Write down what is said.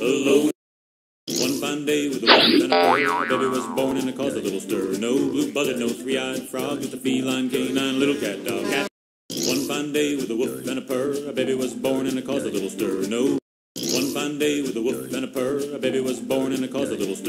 alone. One fine day with a woof and a purr, a baby was born and it caused a little stir. No blue buzzard, no three-eyed frog, just a feline canine little CatDog. Cat. One fine day with a woof and a purr, a baby was born and it caused a little stir. No. One fine day with a woof and a purr, a baby was born and it caused a little stir.